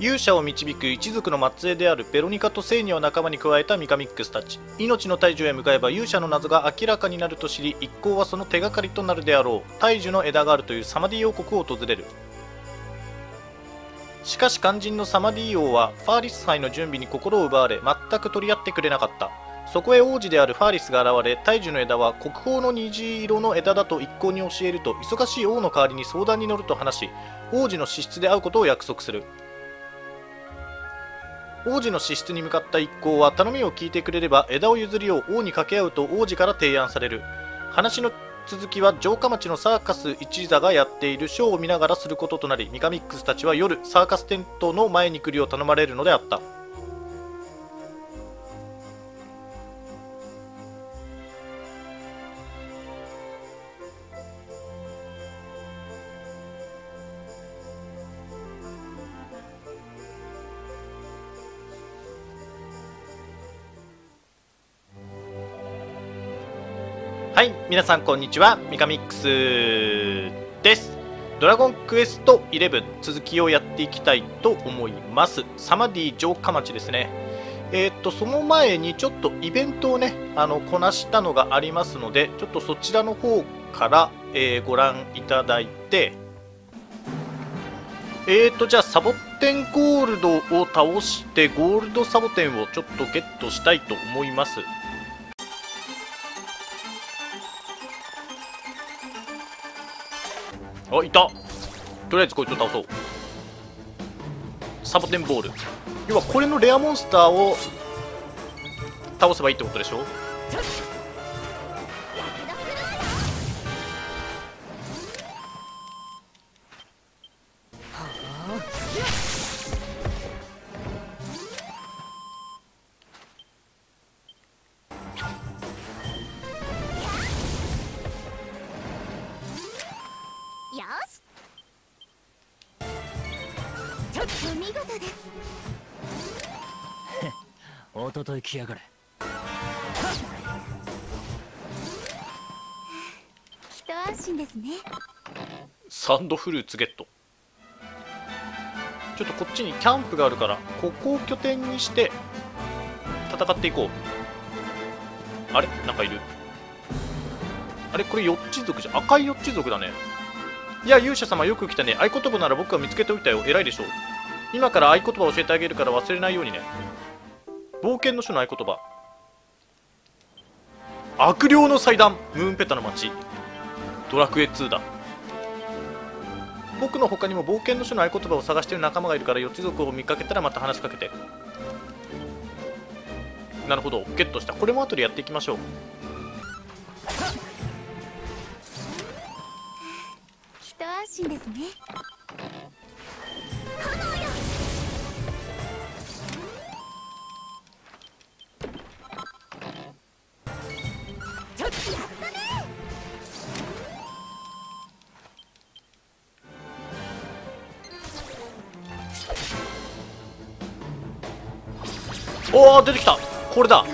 勇者を導く一族の末裔であるベロニカとセイニを仲間に加えたミカミックスたち。命の大樹へ向かえば勇者の謎が明らかになると知り一行はその手がかりとなるであろう大樹の枝があるというサマディ王国を訪れる。しかし肝心のサマディ王はファーリス杯の準備に心を奪われ全く取り合ってくれなかった。そこへ王子であるファーリスが現れ大樹の枝は国宝の虹色の枝だと一向に教えると忙しい王の代わりに相談に乗ると話し王子の資質で会うことを約束する。王子の資質に向かった一行は頼みを聞いてくれれば枝を譲りを王に掛け合うと王子から提案される。話の続きは城下町のサーカス一座がやっているショーを見ながらすることとなりミカミックスたちは夜サーカステントの前に来るよう頼まれるのであった。皆さんこんにちは。ミカミックスです。ドラゴンクエスト11続きをやっていきたいと思います。サマディ城下町ですね。えー、っとその前にちょっとイベントをねあのこなしたのがありますのでちょっとそちらの方から、えーご覧いただいて。えーとじゃあサボテンゴールドを倒してゴールドサボテンをちょっとゲットしたいと思います。あいた。とりあえずこいつを倒そう。サボテンボール。要はこれのレアモンスターを倒せばいいってことでしょ？ととい来やがれ。一安心ですね。サンドフルーツゲット。ちょっとこっちにキャンプがあるからここを拠点にして戦っていこう。あれ？なんかいる？あれ？これヨッチ族じゃん。赤いヨッチ族だね。いや勇者様よく来たね。合言葉なら僕は見つけておいたよ。偉いでしょう。今から合言葉を教えてあげるから忘れないようにね冒険の書の合言葉。悪霊の祭壇。ムーンペタの街。ドラクエ2だ。僕の他にも冒険の書の合言葉を探している仲間がいるから予知族を見かけたらまた話しかけて。なるほど。ゲットした。これも後でやっていきましょう。一安心ですね。おお出てきた。これだ。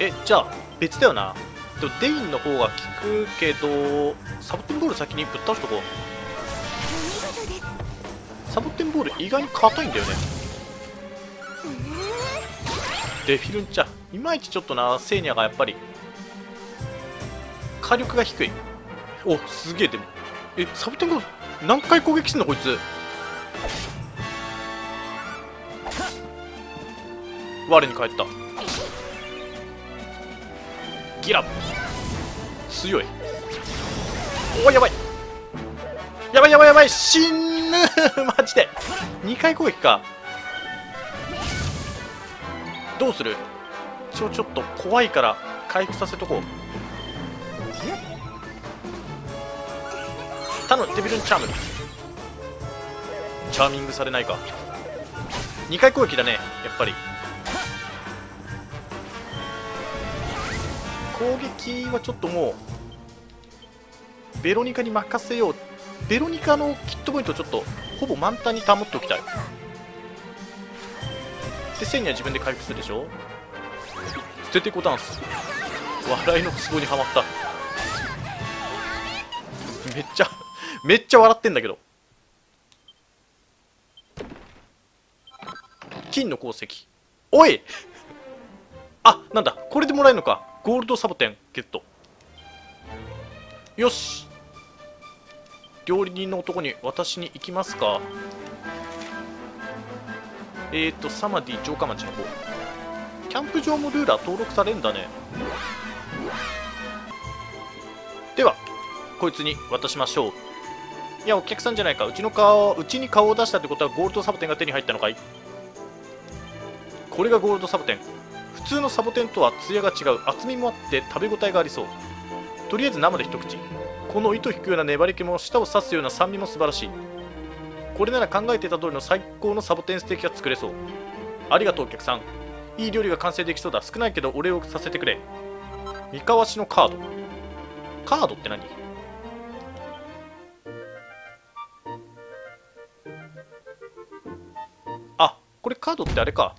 えじゃあ別だよな。でもデインの方が効くけどサボテンボール先にぶっ倒しとこう。サボテンボール意外に硬いんだよね。デフィルンチャいまいちちょっとなセーニャがやっぱり。火力が低い。おすげえでも。えサボテンボール何回攻撃すんのこいつ我に返った。ギラ強い。おやばい。やばいやばいやばい。死ぬ。マジで。2回攻撃か。どうする？一応ちょっと怖いから回復させとこう。頼むデビルンチャーム。チャーミングされないか。2回攻撃だねやっぱり。攻撃はちょっともうベロニカに任せよう。ベロニカのキットポイントをちょっとほぼ満タンに保っておきたい。で1000には自分で回復するでしょ？捨てていこうダンス。笑いの壺にはまった。めっちゃめっちゃ笑ってんだけど。金の鉱石おい！あなんだ。これでもらえるのか。ゴールドサボテンゲット。よし。料理人の男に渡しに行きますか。えーとサマディ城下町の方。キャンプ場もルーラー登録されんだね。ではこいつに渡しましょう。いやお客さんじゃないか。うちの顔うちに顔を出したってことはゴールドサボテンが手に入ったのかい?これがゴールドサボテン。普通のサボテンとはツヤが違う。厚みもあって食べ応えがありそう。とりあえず生で一口。この糸引くような粘り気も舌を刺すような酸味も素晴らしい。これなら考えてた通りの最高のサボテンステーキが作れそう。ありがとうお客さん。いい料理が完成できそうだ。少ないけどお礼をさせてくれ。三河市のカード。カードって何？あこれカードってあれか。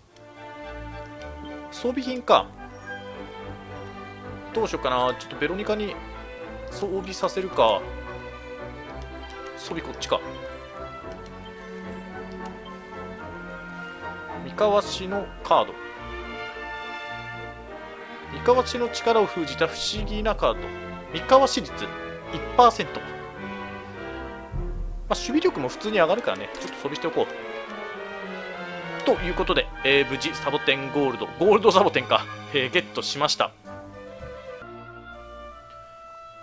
装備品か。どうしようかな。ちょっとベロニカに装備させるか。装備こっちか。三河市のカード。三河市の力を封じた不思議なカード。三河市率1%、まあ、守備力も普通に上がるからね。ちょっと装備しておこう。ということで、えー無事サボテンゴールドゴールドサボテンか、えーゲットしました。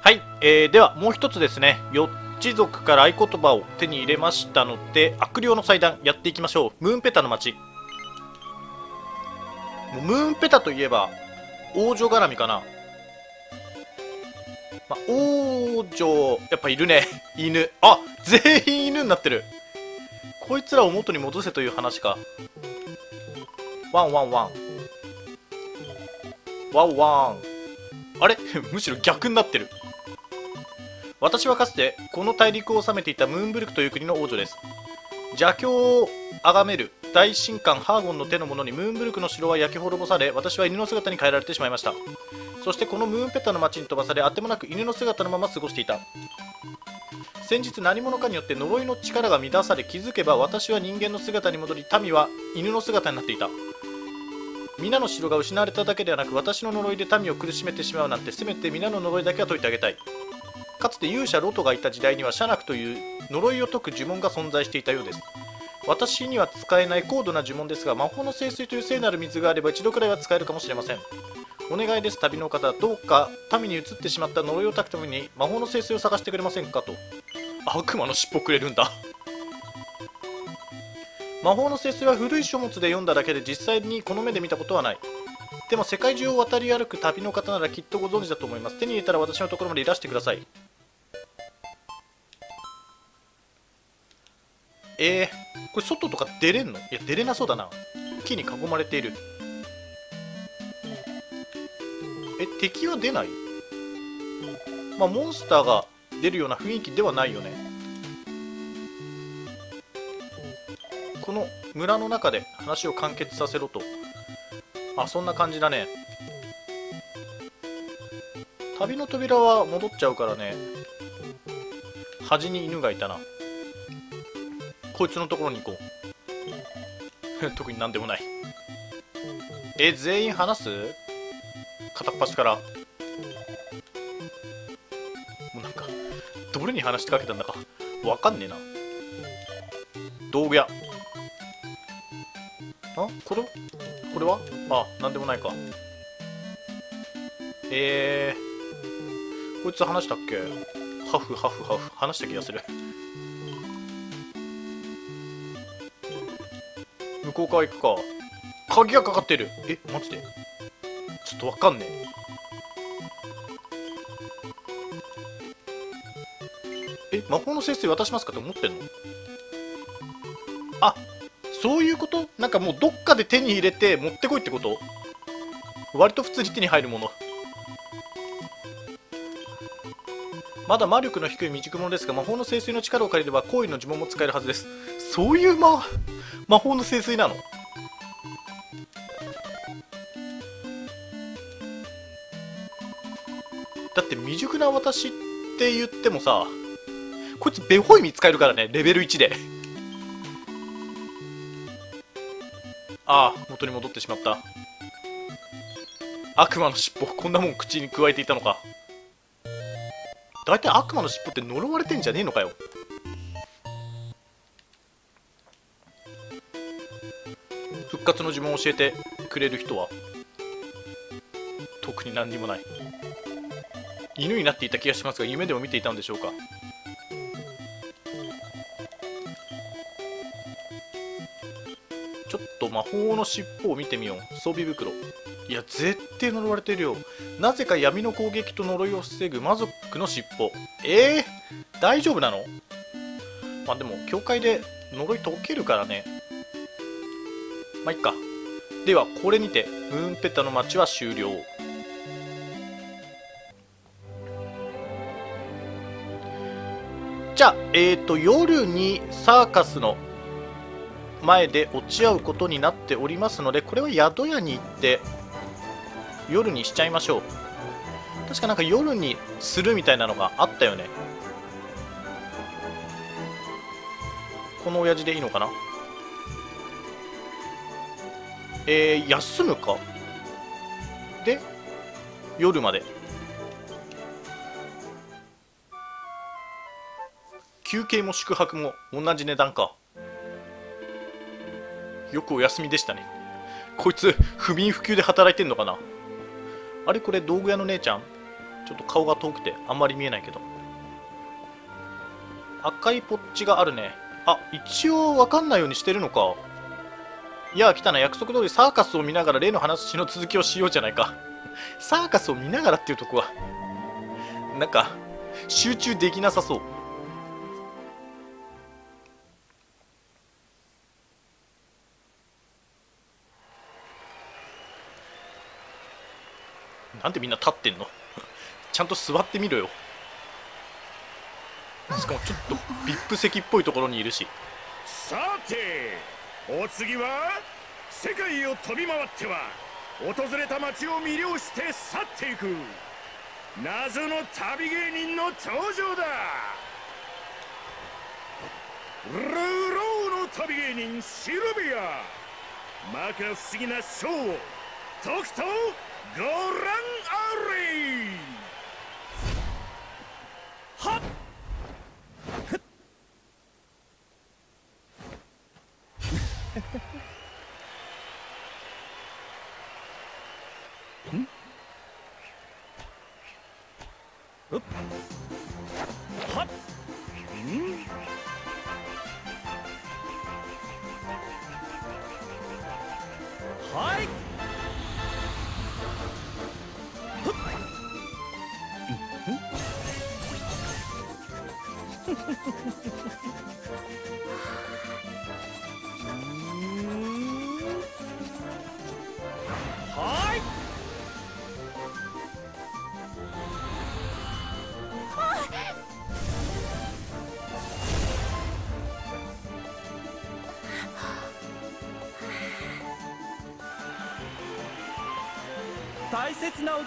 はい、えーではもう一つですね。四地族から合言葉を手に入れましたので悪霊の祭壇やっていきましょう。ムーンペタの町もうムーンペタといえば王女絡みかな、ま、王女やっぱいるね。犬。あ全員犬になってる。こいつらを元に戻せという話か。ワンワンワン。ワンワン。あれ？むしろ逆になってる。私はかつてこの大陸を治めていたムーンブルクという国の王女です。邪教を崇める大神官ハーゴンの手の者にムーンブルクの城は焼き滅ぼされ私は犬の姿に変えられてしまいました。そしてこのムーンペタの町に飛ばされあてもなく犬の姿のまま過ごしていた。先日何者かによって呪いの力が乱され気づけば私は人間の姿に戻り民は犬の姿になっていた。皆の城が失われただけではなく私の呪いで民を苦しめてしまうなんてせめて皆の呪いだけは解いてあげたい。かつて勇者ロトがいた時代にはシャナクという呪いを解く呪文が存在していたようです。私には使えない高度な呪文ですが魔法の聖水という聖なる水があれば一度くらいは使えるかもしれません。お願いです旅の方。どうか民に移ってしまった呪いを解くために魔法の聖水を探してくれませんかと。悪魔の尻尾くれるんだ。魔法の聖水は古い書物で読んだだけで実際にこの目で見たことはない。でも世界中を渡り歩く旅の方ならきっとご存知だと思います。手に入れたら私のところまでいらしてください。えー、これ外とか出れんの？いや出れなそうだな。木に囲まれている。え敵は出ない？まあモンスターが出るような雰囲気ではないよね。この村の中で話を完結させろと。あそんな感じだね。旅の扉は戻っちゃうからね。端に犬がいたな。こいつのところに行こう。特になんでもない。え全員話す？片っ端から。どれに話しかけたんだか。わかんねえな。道具屋。あこれこれは？あなんでもないか。えー、こいつ話したっけ？ハフハフハフ。話した気がする。向こう側行くか。鍵がかかってる。えマジでちょっとわかんねえ。魔法の聖水渡しますかって思ってんの？あそういうこと？なんかもうどっかで手に入れて持ってこいってこと？割と普通に手に入るもの。まだ魔力の低い未熟者ですが魔法の聖水の力を借りれば行為の呪文も使えるはずです。そういう魔魔法の聖水なの？だって未熟な私って言ってもさこいつベホイミ使えるからねレベル1で。ああ元に戻ってしまった。悪魔の尻尾こんなもん口に加えていたのか。大体悪魔の尻尾って呪われてんじゃねえのかよ。復活の呪文を教えてくれる人は特に何にもない。犬になっていた気がしますが夢でも見ていたんでしょうか。魔法の尻尾を見てみよう。装備袋。いや絶対呪われてるよ。なぜか闇の攻撃と呪いを防ぐ魔族の尻尾。えー、大丈夫なの？まあでも教会で呪い解けるからね。まあいっか。ではこれにてムーンペッタの街は終了。じゃあえっ、ー、と夜にサーカスの前で落ち合うことになっておりますのでこれは宿屋に行って夜にしちゃいましょう。確かなんか夜にするみたいなのがあったよね。この親父でいいのかな？えー、休むか？で夜まで。休憩も宿泊も同じ値段か。よくお休みでしたね。こいつ不眠不休で働いてんのかな？あれこれ道具屋の姉ちゃん？ちょっと顔が遠くてあんまり見えないけど。赤いポッチがあるね。あ一応分かんないようにしてるのか。いや来たな約束通りサーカスを見ながら例の話の続きをしようじゃないか。サーカスを見ながらっていうとこはなんか集中できなさそう。なんでみんな立ってんの？ちゃんと座ってみろよ。しかもちょっと VIP 席っぽいところにいるし。さてお次は世界を飛び回っては訪れた街を魅了して去っていく。謎の旅芸人の登場だ。ルーローの旅芸人シルビア。摩訶不思議なショーをとくとご覧あれはっ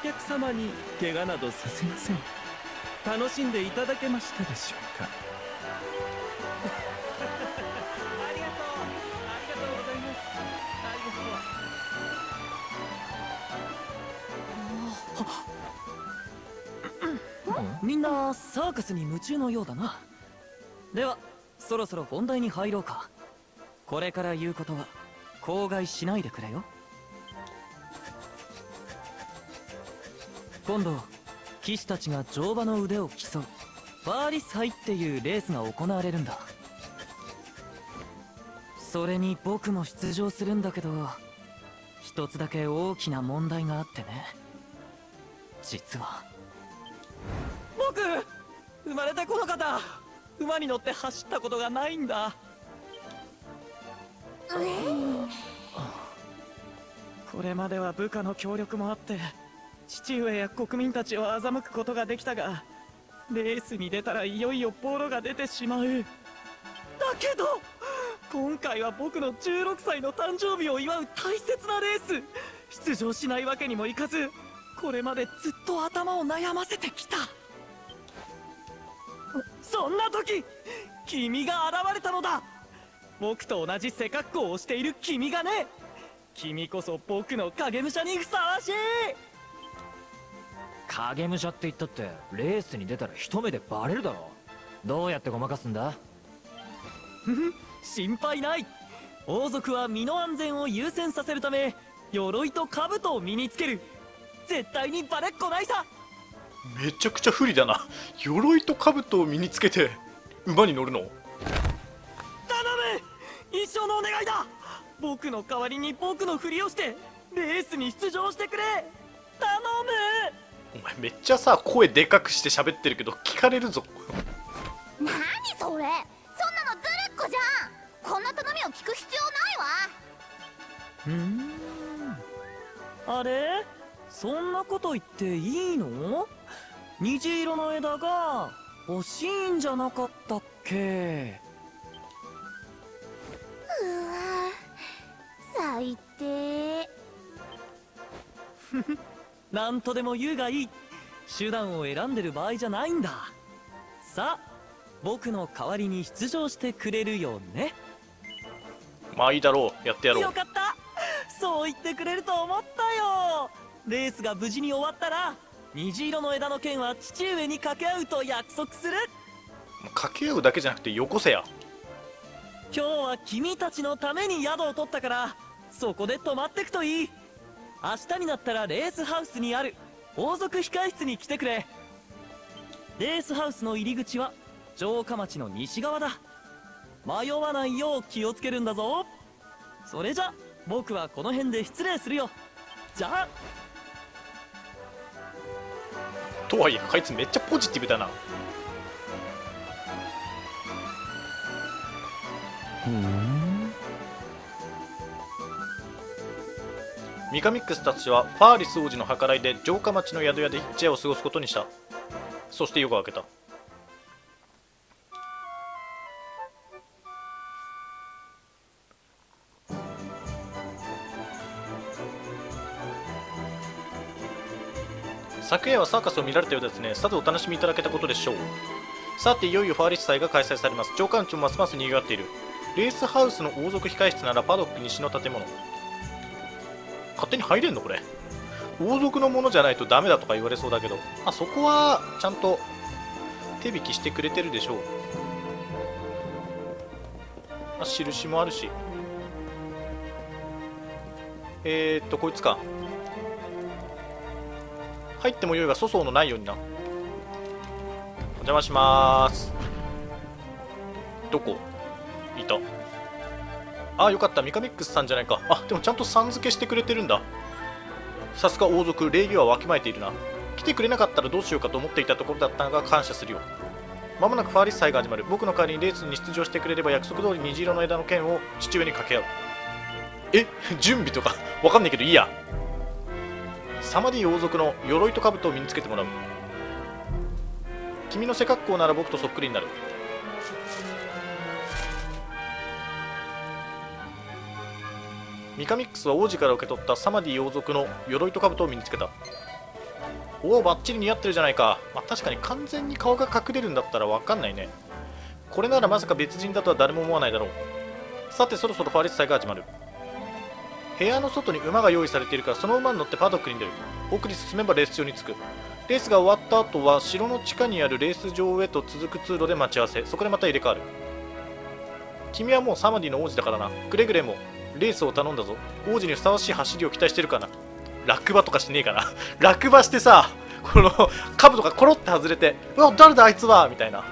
客様に怪我などさせません。楽しんでいただけましたでしょうか？ありがとう。ありがとうございます。ありがとうみんなサーカスに夢中のようだなではそろそろ本題に入ろうかこれから言うことは口外しないでくれよ今度騎士たちが乗馬の腕を競うファーリス杯っていうレースが行われるんだ。それに僕も出場するんだけど一つだけ大きな問題があってね。実は。僕生まれてこの方馬に乗って走ったことがないんだ。これまでは部下の協力もあって父上や国民たちを欺くことができたがレースに出たらいよいよボロが出てしまう。だけど今回は僕の16歳の誕生日を祝う大切なレース。出場しないわけにもいかずこれまでずっと頭を悩ませてきた。そんな時君が現れたのだ。僕と同じ背格好をしている君がね。君こそ僕の影武者にふさわしい。影武者って言ったってレースに出たら一目でバレるだろ。どうやってごまかすんだ？心配ない。王族は身の安全を優先させるため鎧と兜を身につける。絶対にバレっこないさ。めちゃくちゃ不利だな。鎧と兜を身につけて馬に乗るの？頼む！一生のお願いだ！僕の代わりに僕のふりをしてレースに出場してくれ！頼むお前めっちゃさ声でかくして喋ってるけど聞かれるぞ。何それ？そんなのずるっこじゃん。こんな頼みを聞く必要ないわ。うん。あれ？そんなこと言っていいの？虹色の枝が欲しいんじゃなかったっけ？うわ最低 なんとでも言うがいい。手段を選んでる場合じゃないんだ。さあ僕の代わりに出場してくれるよね。まあいいだろう。やってやろう。よかった。そう言ってくれると思ったよ。レースが無事に終わったら虹色の枝の剣は父上に掛け合うと約束する。掛け合うだけじゃなくてよこせや。今日は君たちのために宿を取ったからそこで泊まってくといい明日になったらレースハウスにある。王族控室に来てくれ。レースハウスの入り口は城下町の西側だ。迷わないよう気をつけるんだぞ。それじゃ僕はこの辺で失礼するよ。じゃあ。とはいえあいつめっちゃポジティブだなミカミックスたちはファーリス王子の計らいで城下町の宿屋で一夜を過ごすことにした。そして夜が明けた。昨夜はサーカスを見られたようですね。さてお楽しみいただけたことでしょう。さていよいよファーリス祭が開催されます。城下町もますます賑わっている。レースハウスの王族控室ならパドック西の建物勝手に入れんのこれ。王族のものじゃないとダメだとか言われそうだけど、あ、そこはちゃんと手引きしてくれてるでしょう、あ、印もあるし。えー、っとこいつか。入ってもよいが粗相のないようにな。お邪魔します。どこ？いた。あよかった。ミカミックスさんじゃないか。あでもちゃんとさん付けしてくれてるんだ。さすが王族礼儀はわきまえているな。来てくれなかったらどうしようかと思っていたところだったが感謝するよ。まもなくファーリス祭が始まる。僕の代わりにレースに出場してくれれば約束通り虹色の枝の剣を父上に掛け合う。え？準備とか？わかんないけどいいや。サマディ王族の鎧と兜を身につけてもらう。君の背格好なら僕とそっくりになる。ミカミックスは王子から受け取ったサマディ王族の鎧と兜を身につけた。おおバッチリ似合ってるじゃないか、まあ、確かに完全に顔が隠れるんだったら分かんないね。これならまさか別人だとは誰も思わないだろう。さてそろそろファーレス祭が始まる。部屋の外に馬が用意されているからその馬に乗ってパドックに出る。奥に進めばレース場に着く。レースが終わった後は城の地下にあるレース場へと続く通路で待ち合わせ。そこでまた入れ替わる。君はもうサマディの王子だからな。くれぐれもレースを頼んだぞ。王子にふさわしい走りを期待してるかな。落馬とかしねえかな。落馬してさこの兜がコロって外れてうわ誰だあいつはみたいな。ん？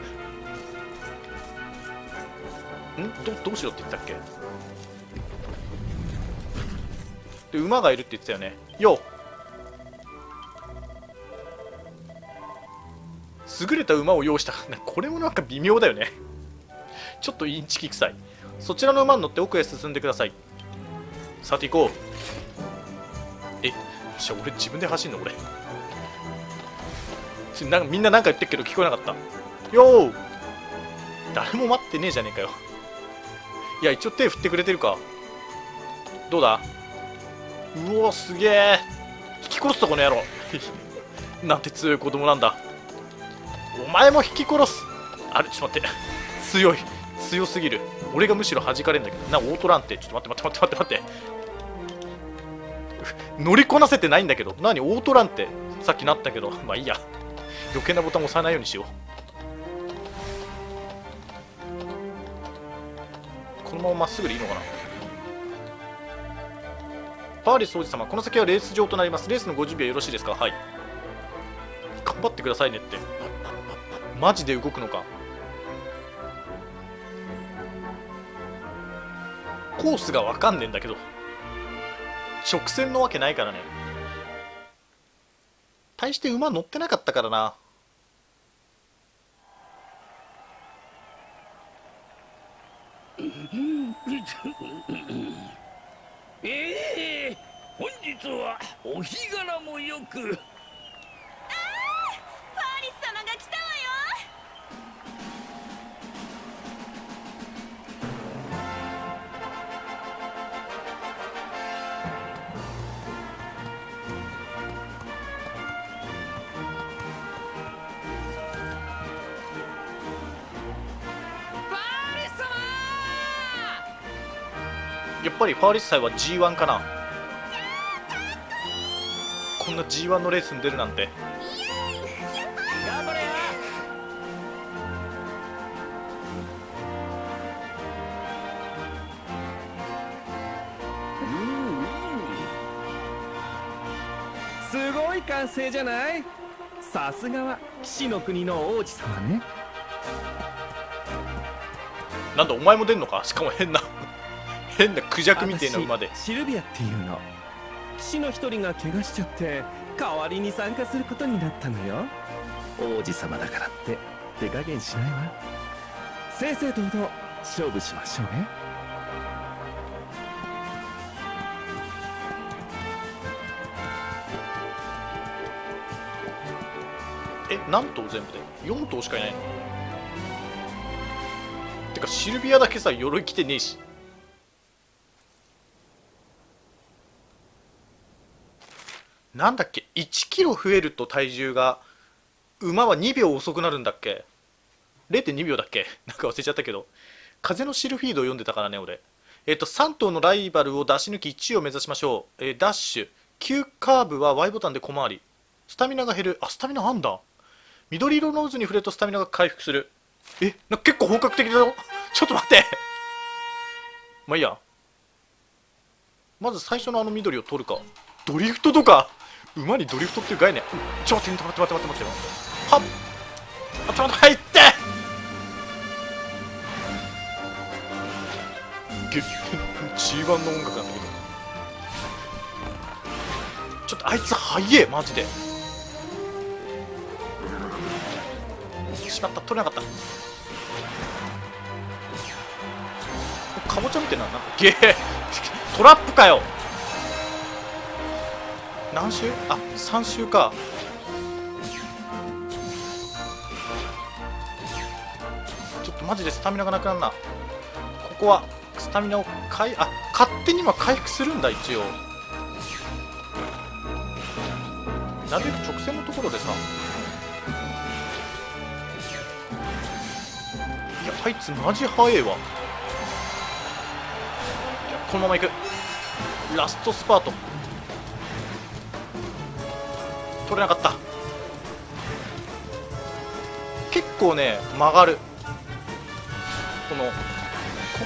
どどうしろって言ったっけ？で馬がいるって言ってたよね。よ優れた馬を用意した。これもなんか微妙だよね。ちょっとインチキ臭い。そちらの馬に乗って奥へ進んでください。さて行こう。えじゃ俺自分で走んの？これなんかみんな何か言ってるけど聞こえなかった。よー。誰も待ってねえじゃねえかよ。いや一応手振ってくれてるか。どうだ？うおすげえ。引き殺すとこの野郎。なんて強い子供なんだ。お前も引き殺す。あれちょっと待って。強い。強すぎる。俺がむしろ弾かれるんだけど。なオートランって。ちょっと待って待って待って待って待って。乗りこなせてないんだけど。何？オートランって？さっきなったけど。まあいいや。余計なボタン押さないようにしよう。このまままっすぐでいいのかな？パーリス王子様この先はレース場となります。レースのご準備はよろしいですか？はい。頑張ってくださいねって。マジで動くのか。コースが分かんねえんだけど。直線のわけないからね。大して馬乗ってなかったからな。ええ本日はお日柄もよく。ぱりファーリス祭は G1 かな。こんな G1 のレースに出るなんて。頑張れよすごい完成じゃない？さすがは騎士の国の王子様ね。なんだお前も出んのか？しかも変なクジャクみたいな馬で。私シルビアっていうの。騎士の一人が怪我しちゃって代わりに参加することになったのよ。王子様だからって手加減しないわ。正々堂々勝負しましょうね。え何頭全部で4頭しかいないの？てかシルビアだけさ鎧着てねえしなんだっけ？1キロ増えると体重が馬は2秒遅くなるんだっけ？0.2秒だっけ？なんか忘れちゃったけど。風のシルフィードを読んでたからね俺。えっ、と3頭のライバルを出し抜き1位を目指しましょう、えーダッシュ。急カーブは Y ボタンで小回り。スタミナが減る。あスタミナあんだ。緑色の渦に触れるとスタミナが回復する。えなんか結構本格的だよ ちょっと待って。まあいいや。まず最初のあの緑を取るか。ドリフトとか。馬にドリフトっていう概念。ちょっと待って待って待って待って待ってはっ。あちょっと入って。げ G1 の音楽なんだけど。ちょっとあいつ速えマジで。しまった取れなかった。かぼちゃみたいななんかゲー。トラップかよ。何周あ3周か。ちょっとマジでスタミナがなくなるな。ここはスタミナを回あ勝手に今回復するんだ一応。なるべく直線のところでさ。いやあいつマジ速えわ。このまま行く。ラストスパート。取れなかった。結構ね曲がる。このこ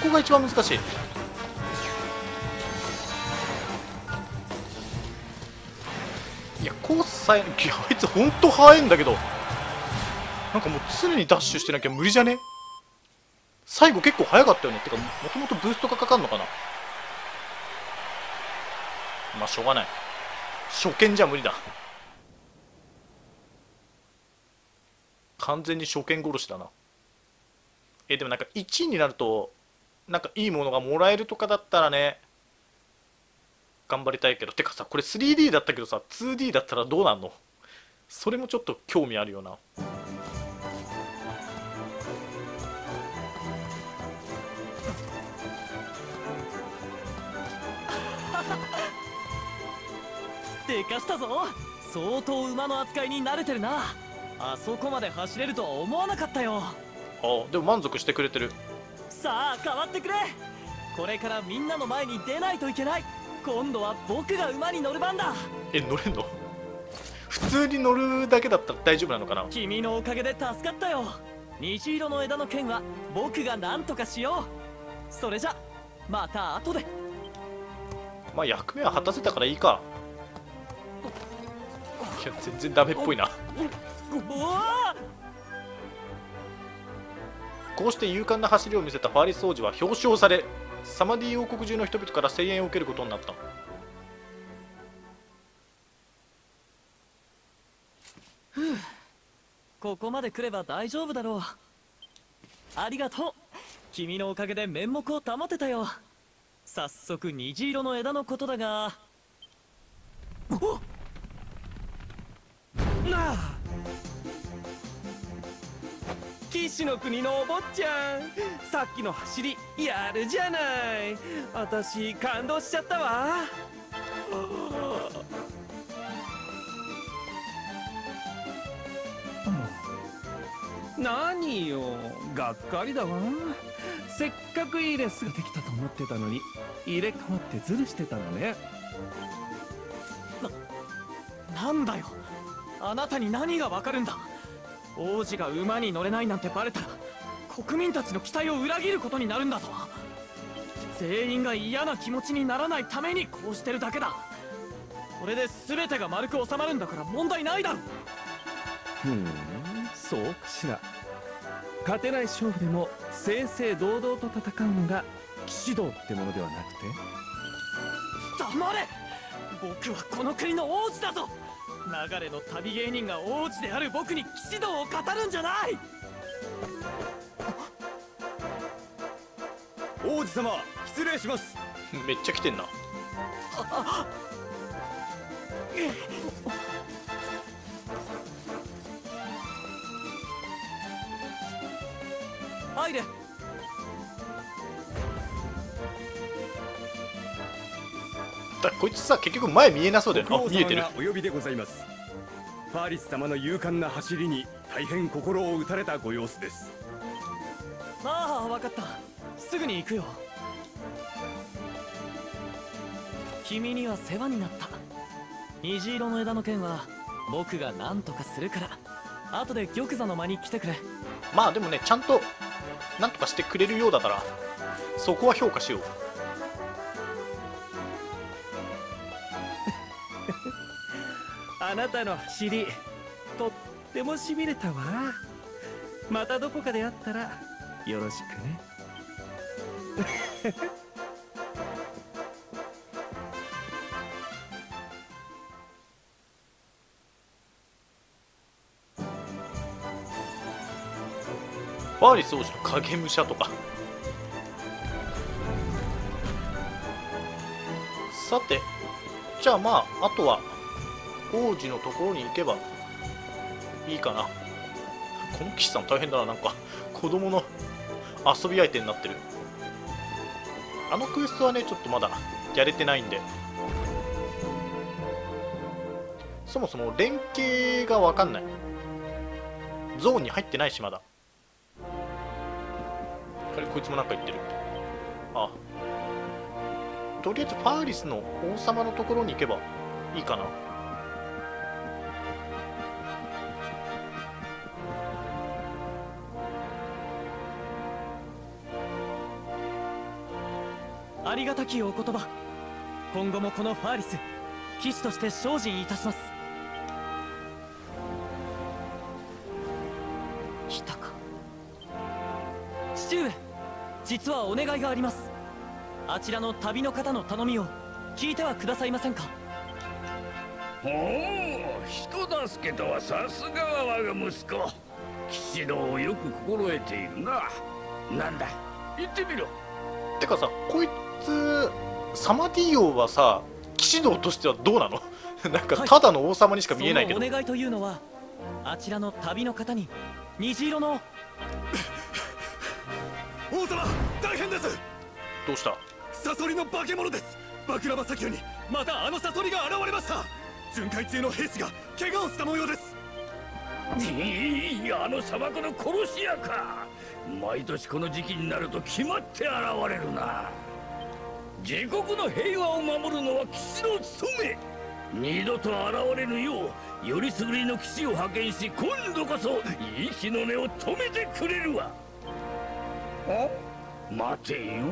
こが一番難しい。いやコースさえいやあいつほんと速いんだけど。なんかもう常にダッシュしてなきゃ無理じゃね？最後結構速かったよね。ってかもともとブーストがかかんのかな？まあしょうがない。初見じゃ無理だ。完全に初見殺しだな。えでもなんか1位になるとなんかいいものがもらえるとかだったらね頑張りたいけど。てかさこれ 3D だったけどさ 2D だったらどうなんの？それもちょっと興味あるよな。でかしたぞ。相当馬の扱いに慣れてるな。あそこまで走れるとは思わなかったよ。あでも満足してくれてる。さあ変わってくれ。これからみんなの前に出ないといけない。今度は僕が馬に乗る番だ。え乗れんの？普通に乗るだけだったら大丈夫なのかな？君のおかげで助かったよ。虹色の枝の剣は僕が何とかしよう。それじゃまた後で。まあ役目は果たせたからいいか。いや全然ダメっぽいなこうして勇敢な走りを見せたファーリス王子は表彰されサマディ王国中の人々から声援を受けることになったここまで来れば大丈夫だろう。ありがとう。君のおかげで面目を保てたよ。早速虹色の枝のことだが。おっ。なあ騎士の国のお坊ちゃん。さっきの走りやるじゃない。私感動しちゃったわ。何よ。がっかりだわ。せっかくいいレースができたと思ってたのに入れ替わってズルしてたのね。なんだよ。あなたに何がわかるんだ。王子が馬に乗れないなんてバレたら国民たちの期待を裏切ることになるんだぞ。全員が嫌な気持ちにならないためにこうしてるだけだ。これで全てが丸く収まるんだから問題ないだろ。ふんそうかしら。勝てない勝負でも正々堂々と戦うのが騎士道ってものではなくて？黙れ僕はこの国の王子だぞ。流れの旅芸人が王子である僕に騎士道を語るんじゃない。王子様失礼します。めっちゃ来てんな。アイレだこいつさ結局前見えなそうだよ見えてる。お呼びでございます。ファーリス様の勇敢な走りに大変心を打たれたご様子です。ああ分かった。すぐに行くよ。君には世話になった。虹色の枝の剣は僕が何とかするから。後で玉座の間に来てくれ。まあでもねちゃんとなんとかしてくれるようだからそこは評価しようあなたの走りとってもしびれたわ。またどこかで会ったらよろしくね。ファーリス王子の影武者とか。さてじゃあまああとは王子のところに行けばいいかな。この騎士さん大変だななんか。子供の遊び相手になってる。あのクエストはねちょっとまだやれてないんで。そもそも連携が分かんない。ゾーンに入ってないしまだ。あれこいつもなんか言ってる。あ。とりあえずファーリスの王様のところに行けばいいかな。ありがたきお言葉。今後もこのファーリス騎士として精進いたします。来たか。父上実はお願いがあります。あちらの旅の方の頼みを聞いてはくださいませんか。おお人助けとはさすがは我が息子。騎士道をよく心得ているな。なんだ言ってみろてかさこいつサマディ王はさ騎士道としてはどうなの？なんかはい。ただの王様にしか見えないけど、そのお願いというのはあちらの旅の方に虹色の。王様大変です！どうした？サソリの化け物です！バクラバ砂丘にまたあのサソリが現れました！巡回中の兵士が怪我をした模様です！いいあの砂漠の殺し屋か毎年この時期になると決まって現れるな。自国の平和を守るのは騎士の務め二度と現れぬようよりすぐりの騎士を派遣し今度こそ息の根を止めてくれるわ。待てよ。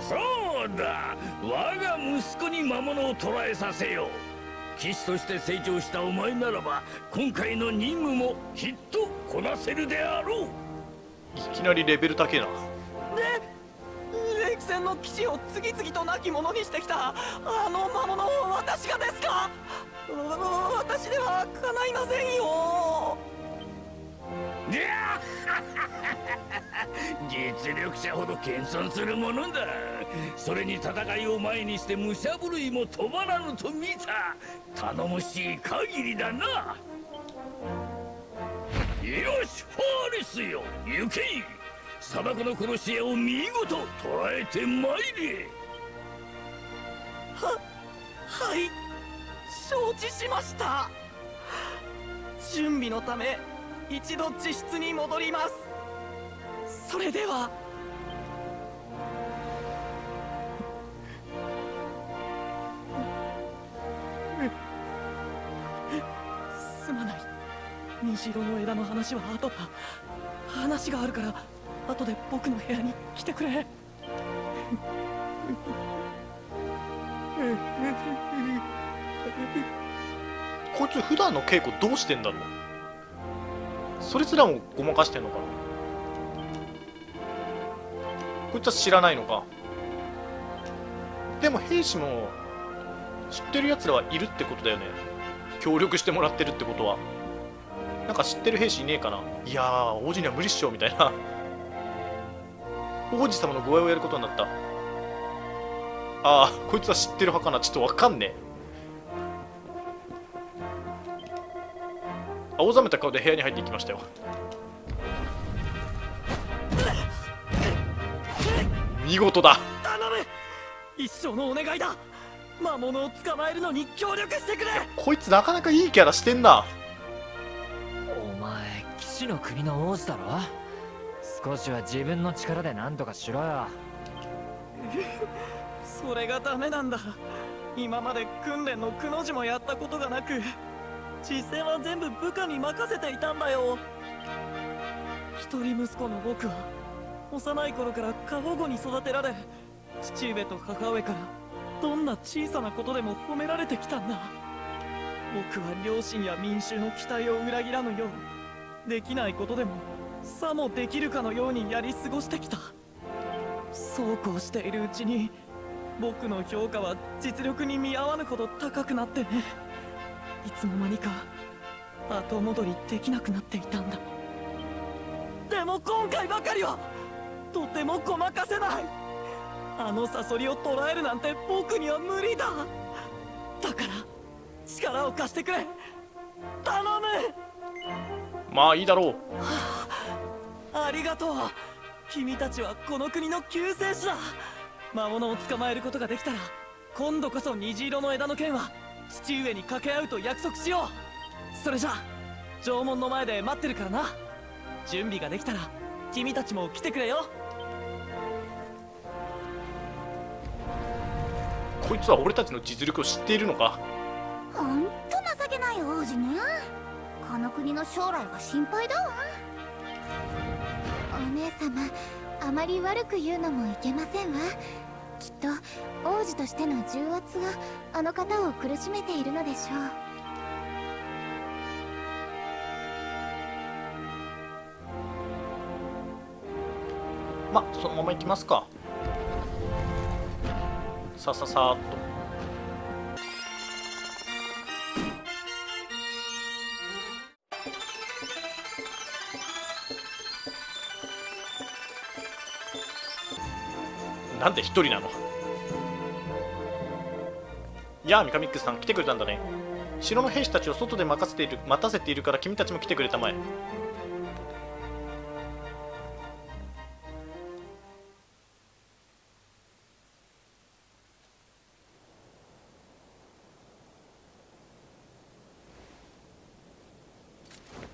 そうだ。我が息子に魔物を捕らえさせよう。騎士として成長したお前ならば今回の任務もきっとこなせるであろういきなりレベル高えな。レイク戦の騎士を次々と亡き者にしてきた。あの魔物を私がですか？わ私では叶いませんよ。い や実力者ほど謙遜するものだ。それに戦いを前にして武者震いも止まらぬと見た。頼もしい限りだなよしファーレスよ。行け。砂漠の殺し屋を見事捕らえてまいれ。ははい承知しました。準備のため一度自室に戻ります。それでは。虹色の枝の話は後。だ話があるから後で僕の部屋に来てくれ。こいつ普段の稽古どうしてんだろう？それすらもごまかしてんのかな？こいつは知らないのか？でも兵士も知ってる奴らはいるってことだよね。協力してもらってるってことは。なんか知ってる兵士いねえかな。いやー王子には無理っしょみたいな。王子様の護衛をやることになった。ああこいつは知ってる派かな。ちょっとわかんねえ。青ざめた顔で部屋に入っていきましたよ。見事だ。頼む。一生のお願いだ。魔物を捕まえるのに協力してくれ。こいつなかなかいいキャラしてんな。おの国の王子だろ？少しは自分の力で何とかしろよ。それがダメなんだ。今まで訓練のくの字もやったことがなく実戦は全部部下に任せていたんだよ。一人息子の僕は幼い頃から過保護に育てられ父上と母上からどんな小さなことでも褒められてきたんだ。僕は両親や民衆の期待を裏切らぬようできないことでもさもできるかのようにやり過ごしてきた。そうこうしているうちに僕の評価は実力に見合わぬほど高くなってね。いつの間にか後戻りできなくなっていたんだ。でも今回ばかりはとてもごまかせない。あのサソリを捕らえるなんて僕には無理だ。だから力を貸してくれ。まあいいだろう。ありがとう。君たちはこの国の救世主だ。魔物を捕まえることができたら今度こそ虹色の枝の剣は父上に掛け合うと約束しよう。それじゃ縄文の前で待ってるからな。準備ができたら君たちも来てくれよ。こいつは俺たちの実力を知っているのか？ほんと情けない王子ねこの国の将来が心配だわ。お姉様あまり悪く言うのもいけませんわ。きっと王子としての重圧があの方を苦しめているのでしょう。まあそのまま行きますか。さささっと。なんで一人なの？やあミカミックスさん来てくれたんだね。城の兵士たちを外で任せている待たせているから君たちも来てくれたまえ。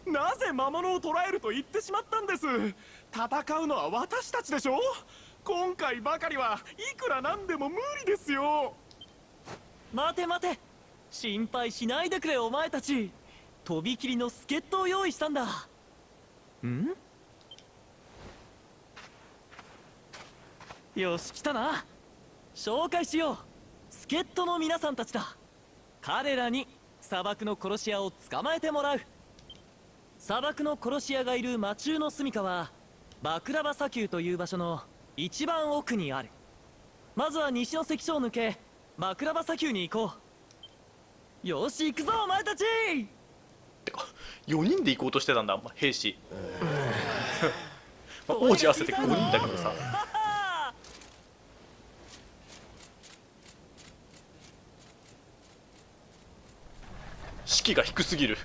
なぜ魔物を捕らえると言ってしまったんです？戦うのは私たちでしょ？今回ばかりはいくらなんでも無理ですよ。待て待て。心配しないでくれお前たち。とびきりの助っ人を用意したんだ。ん？よし来たな。紹介しよう。助っ人の皆さんたちだ。彼らに砂漠の殺し屋を捕まえてもらう。砂漠の殺し屋がいる魔中の住処はバクラバ砂丘という場所の一番奥にある。まずは西の関所を抜けバクラバ砂丘に行こう。よし行くぞお前たち！てか4人で行こうとしてたんだ、まあ、兵士、まあ、王子合わせて5人だけどさ。士気が低すぎる。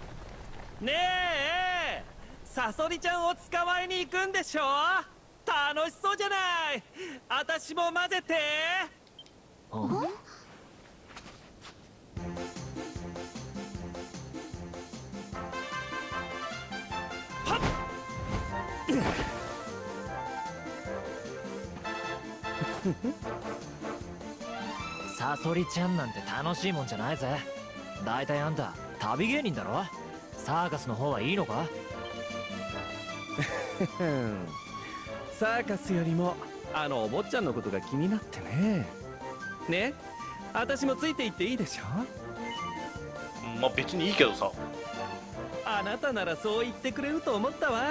ねえ。サソリちゃんを捕まえに行くんでしょ？楽しそうじゃない。私も混ぜて。サソリちゃんなんて楽しいもんじゃないぜ。大体あんた旅芸人だろ？サーカスの方はいいのか？サーカスよりもあのお坊ちゃんのことが気になってね。ね？私もついていっていいでしょ？まあ別にいいけどさ。あなたならそう言ってくれると思ったわ。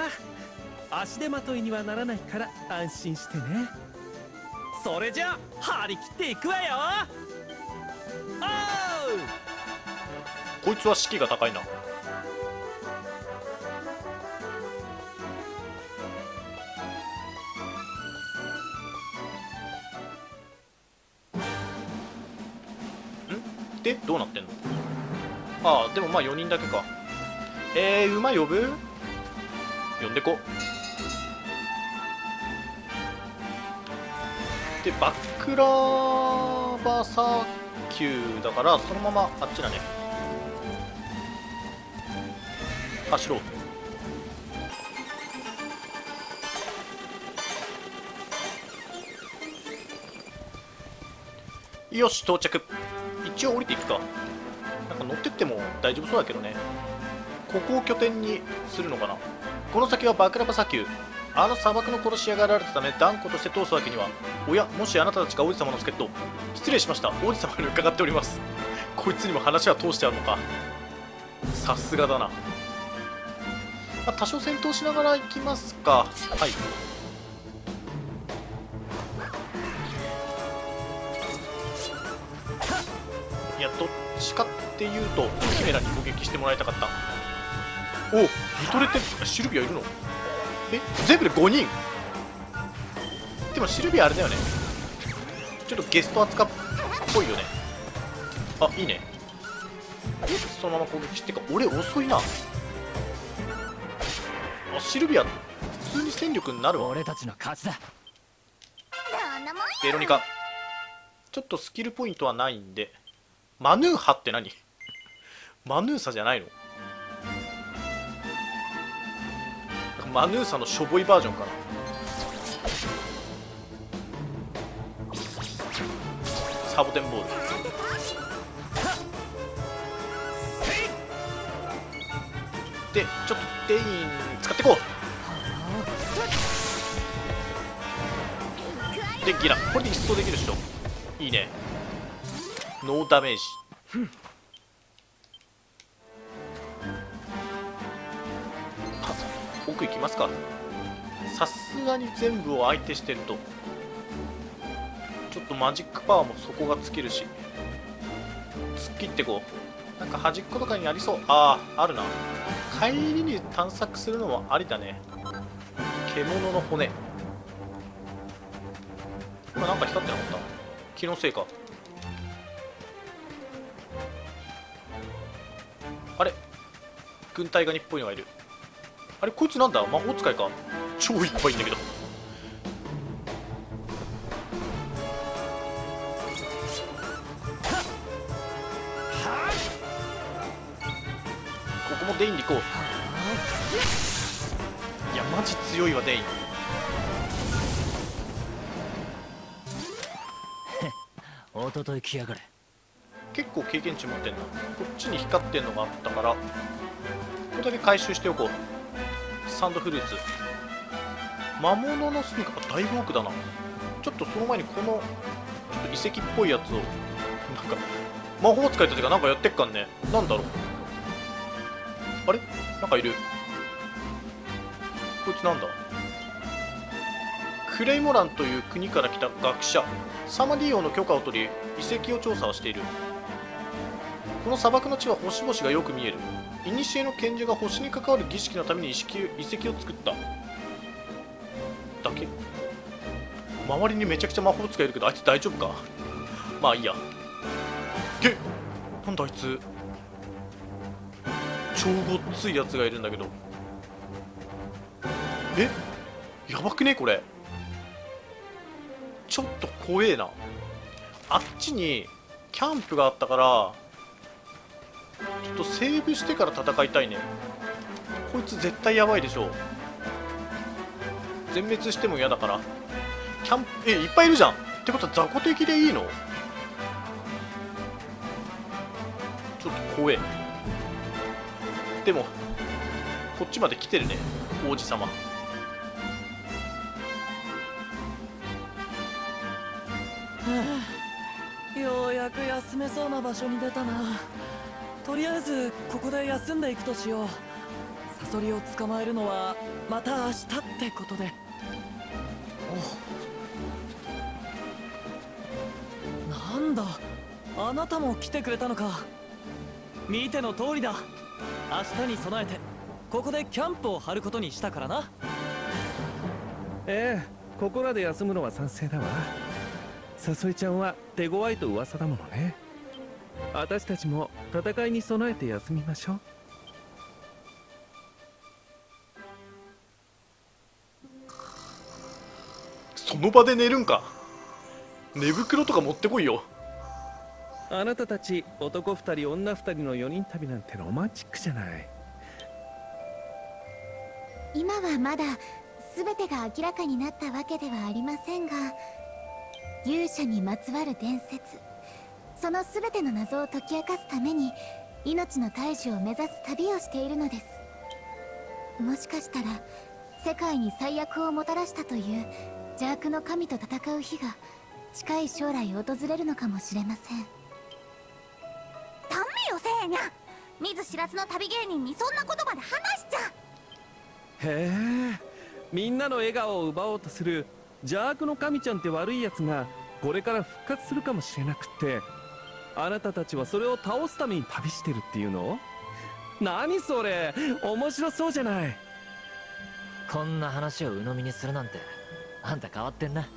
足手まといにはならないから安心してね。それじゃあ張り切っていくわよ。こいつは士気が高いなでどうなってんの？ああでもまあ4人だけか。えー、馬呼ぶ？呼んでこ。でバックラーバーサーキューだからそのままあっちだね。走ろう。よし到着。一応降りていくかなんか乗ってっても大丈夫そうだけどね。ここを拠点にするのかな。この先はバクラバ砂丘。あの砂漠の殺し屋がられたため断固として通すわけには。おやもしあなたたちが王子様の助っ人。失礼しました。王子様に伺っております。こいつにも話は通してあるのか。さすがだな、まあ、多少戦闘しながら行きますか。はい。やどっちかっていうとキメラに攻撃してもらいたかった。おリトレってシルビアいるの？え全部で5人。でもシルビアあれだよね。ちょっとゲスト扱っぽいよね。あいいね。そのまま攻撃してか。俺遅いな。あシルビア普通に戦力になるわ。俺たちの勝ちだ。ベロニカ。ちょっとスキルポイントはないんでマヌーハって何？マヌーサじゃないの？マヌーサのしょぼいバージョンかな。サボテンボール。でちょっとデイン使っていこう。でギラ。これで一掃できるでしょ。いいね。ノーダメージ奥行きますか。さすがに全部を相手してるとちょっとマジックパワーも底がつけるし突っ切ってこうなんか端っことかにありそう。あああるな。帰りに探索するのもありだね。獣の骨。今なんか光ってなかった？気のせいか。軍隊ガニっぽいのがいる。あれこいつなんだ？魔法使いか？超いっぱいいんだけど。ここもデインに行こう。いやマジ強いわデイン。おととい来やがれ。結構経験値持ってんな。こっちに光ってんのがあったからここだけ回収しておこう。サンドフルーツ。魔物の住みかがだいぶ奥だな。ちょっとその前にこのちょっと遺跡っぽいやつをなんか魔法使いたちがなんかやってっかんね。なんだろう。あれ？なんかいる。こいつなんだ？クレイモランという国から来た学者。サマディオの許可を取り遺跡を調査をしている。この砂漠の地は星々がよく見える。古の賢者が星に関わる儀式のために遺跡を作った。だけ？周りにめちゃくちゃ魔法使いいるけどあいつ大丈夫か？まあいいや。げなんだあいつ？超ごっついやつがいるんだけど。え？やばくね？これ。ちょっと怖えな。あっちにキャンプがあったからちょっとセーブしてから戦いたいね。こいつ絶対やばいでしょ全滅しても嫌だから。キャンプえいっぱいいるじゃん。ってことは雑魚敵でいいの？ちょっと怖え。でもこっちまで来てるね王子様。ようやく休めそうな場所に出たな。とりあえずここで休んでいくとしよう。サソリを捕まえるのはまた明日ってことで。おなんだ。あなたも来てくれたのか。見ての通りだ。明日に備えてここでキャンプを張ることにしたからな。ええここらで休むのは賛成だわ。サソリちゃんは手強いと噂だものね。私たちも戦いに備えて休みましょう。その場で寝るんか？寝袋とか持ってこいよ。あなたたち男2人女2人の4人旅なんてロマンチックじゃない。今はまだ全てが明らかになったわけではありませんが勇者にまつわる伝説その全ての謎を解き明かすために命の大樹を目指す旅をしているのです。もしかしたら世界に最悪をもたらしたという邪悪の神と戦う日が近い将来訪れるのかもしれません。ダメよせいにゃ見ず知らずの旅芸人にそんなことまで話しちゃへえ。みんなの笑顔を奪おうとする邪悪の神ちゃんって悪いやつがこれから復活するかもしれなくて。あなたたちはそれを倒すために旅してるっていうの？何それ？面白そうじゃない。こんな話を鵜呑みにするなんてあんた変わってんな。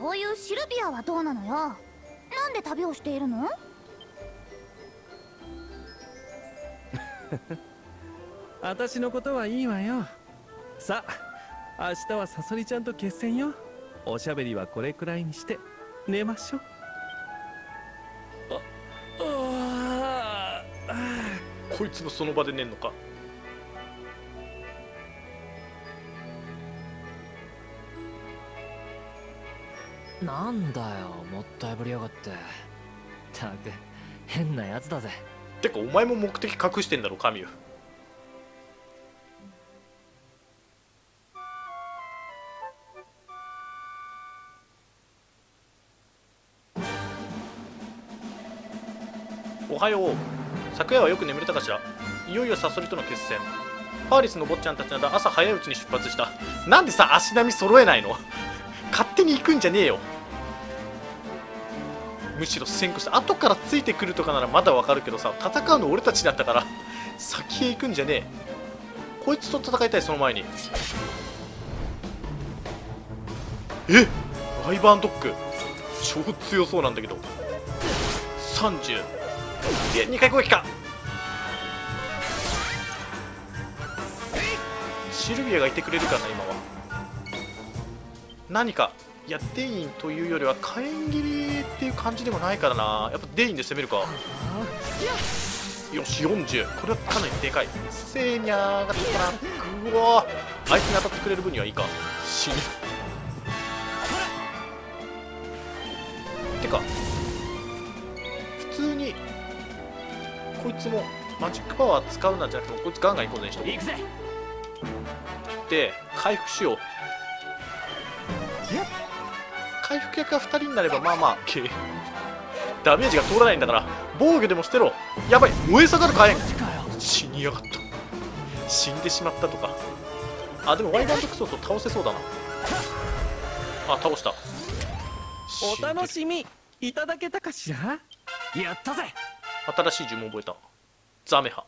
そういうシルビアはどうなのよ？なんで旅をしているの？私のことはいいわよ。さあ明日はサソリちゃんと決戦よ。おしゃべりはこれくらいにして寝ましょういつもその場で寝んのか？なんだよもったいぶりやがって。たく変なやつだぜ。てかお前も目的隠してんだろ神よ。おはよう昨夜はよく眠れたかしら？いよいよサソリとの決戦。パーリスの坊ちゃんたちなど朝早いうちに出発した。なんでさ足並み揃えないの？勝手に行くんじゃねえよ。むしろ先行して後からついてくるとかならまだわかるけどさ戦うの俺たちだったから先へ行くんじゃねえ。こいつと戦いたいその前に。え？ライバーンドッグ。超強そうなんだけど。30で2回攻撃か。シルビアがいてくれるかな今は。何かいやデインというよりは火炎切りっていう感じでもないからな。やっぱデインで攻めるか。よし40これはかなりでかい。セーニャーがトラックうわあいつに当たってくれる分にはいいか。死ぬつもマジックパワー使うなんじゃなくてもこいつガンガンいこうぜにしとこうで回復しよう。回復役が2人になればまあまあけダメージが通らないんだから防御でも捨てろ。やばい燃え下がる火炎。死にやがった。死んでしまったとか。あでもワイバンドクソスを倒せそうだな。あ倒した。お楽しみいただけたかしら？やったぜ。新しい呪文覚えたザメハ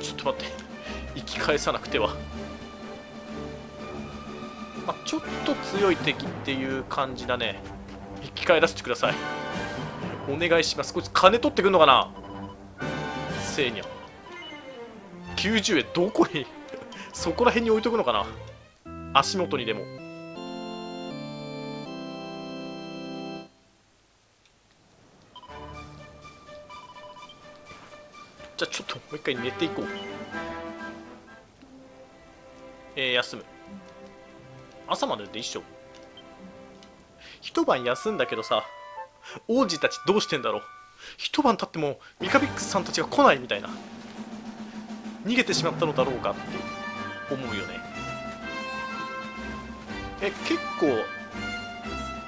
ちょっと待って。生き返さなくては、まあ、ちょっと強い敵っていう感じだね。生き返らせてください。お願いします。こいつ金取ってくんのかな？せいにゃ90円どこに？そこら辺に置いとくのかな？足元にでも。じゃあちょっともう一回寝ていこう。えー、休む。朝までで一緒一晩休んだけどさ王子たちどうしてんだろう。一晩経ってもミカビックスさんたちが来ないみたいな。逃げてしまったのだろうかって思うよね。え結構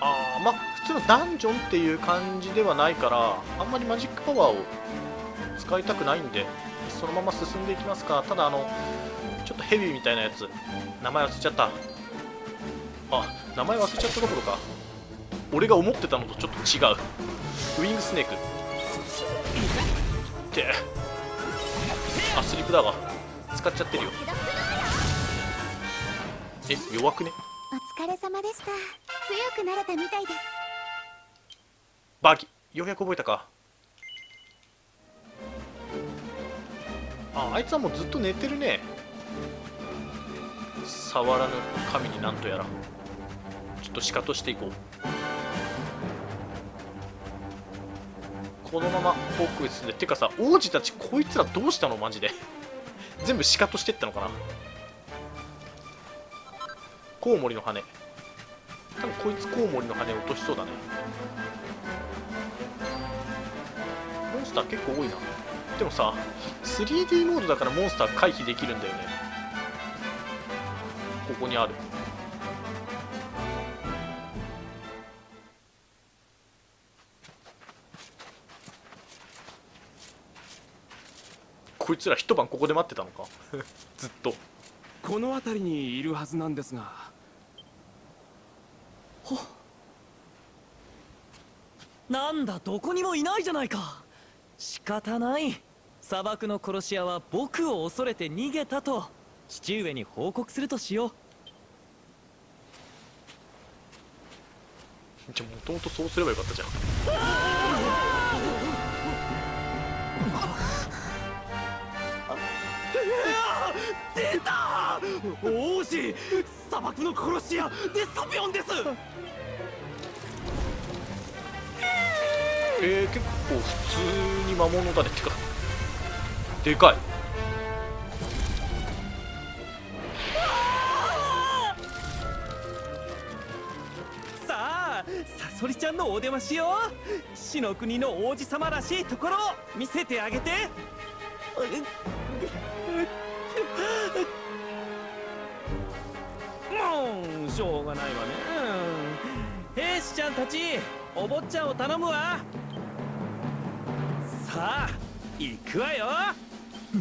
ああまあ普通のダンジョンっていう感じではないからあんまりマジックパワーを使いたくないんでそのまま進んでいきますか。ただあのちょっとヘビーみたいなやつ名前忘れちゃった。あ名前忘れちゃったどころか俺が思ってたのとちょっと違う。ウィングスネーク。ってあスリープだが使っちゃってるよ。え弱くね？お疲れ様でした。強くなれたみたいです。バギようやく覚えたかああいつはもうずっと寝てるね。触らぬ神になんとやら。ちょっとシカとしていこう。このまま奥へ進んで。てかさ王子たちこいつらどうしたの？マジで。全部シカとしてったのかな。コウモリの羽。多分こいつコウモリの羽落としそうだね。モンスター結構多いな。でもさ 3D モードだからモンスター回避できるんだよね。ここにある。こいつら一晩ここで待ってたのか？ずっと。この辺りにいるはずなんですが。なんだどこにもいないじゃないか。仕方ない。砂漠の殺し屋は僕を恐れて逃げたと父上に報告するとしよう。じゃあもともとそうすればよかったじゃん。出た！王子砂漠の殺し屋デストピオンです！えー、結構普通に魔物だね。てかでかい。さあサソリちゃんのお出ましよ死の国の王子様らしいところを見せてあげて。もうしょうがないわね。兵士ちゃんたちお坊ちゃんを頼むわ。さあ行くわよ。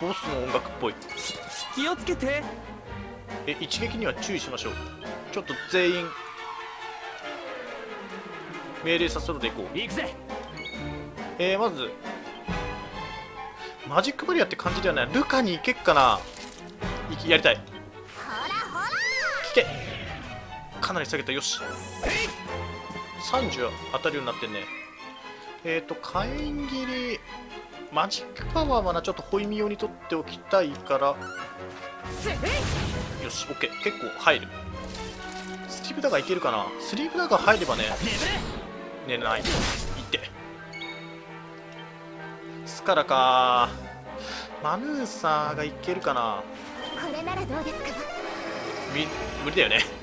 おボスの音楽っぽい。気をつけて。え一撃には注意しましょう。ちょっと全員。命令させろでいこう。行くぜ。えー、まず。マジックバリアって感じではない。ルカに行けっかな。やりたいかなり下げた。よし。30当たるようになってんね。えっ、ー、と火炎切りマジックパワーはなちょっとホイミ用に取っておきたいから。よし OK 結構入る。スリープダガーいけるかな。スリープダガー入ればね。寝ない。いって。からか。マヌーサーがいけるかな。これならどうですか？み無理だよね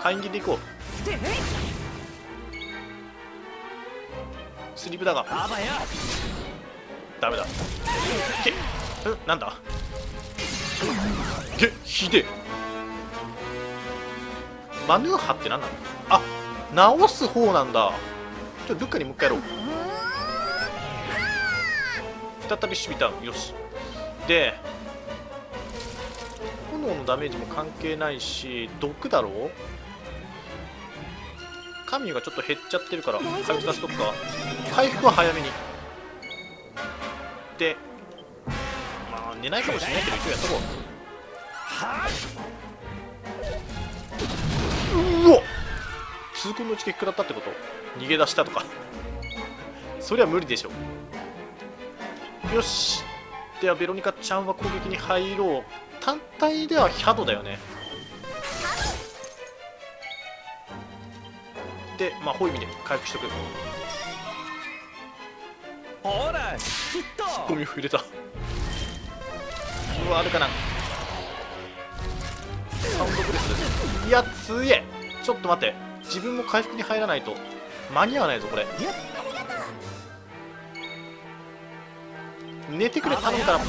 会議で行こう。スリープだが。ダメだ。けんなんだ？げひでマヌーハって何なんだあ直す方なんだ。ちょどっかにもう一回やろう。再び守備ターン。よし。で炎のダメージも関係ないし毒だろ？う神がちょっと減っちゃってるから回復させとくか。回復は早めに。でまあ寝ないかもしれないけど一応やっとこう。うわ痛恨の一撃食らったってこと？逃げ出したとか。そりゃ無理でしょ。よし。ではベロニカちゃんは攻撃に入ろう。単体ではヒャドだよね。でまあホイミで回復しとく。ほらきっとゴミを入れた。うわあるかな。サウンドブレスです。いや強え。ちょっと待って。自分も回復に入らないと。間に合わないぞこれ。寝てくれ頼むから。